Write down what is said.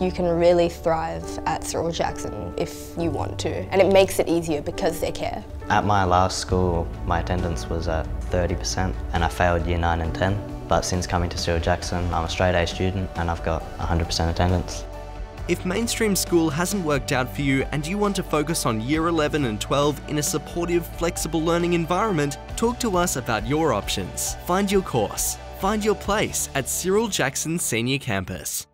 You can really thrive at Cyril Jackson if you want to, and it makes it easier because they care. At my last school, my attendance was at 30% and I failed year 9 and 10. But since coming to Cyril Jackson, I'm a straight A student and I've got 100% attendance. If mainstream school hasn't worked out for you and you want to focus on year 11 and 12 in a supportive, flexible learning environment, talk to us about your options. Find your course. Find your place at Cyril Jackson Senior Campus.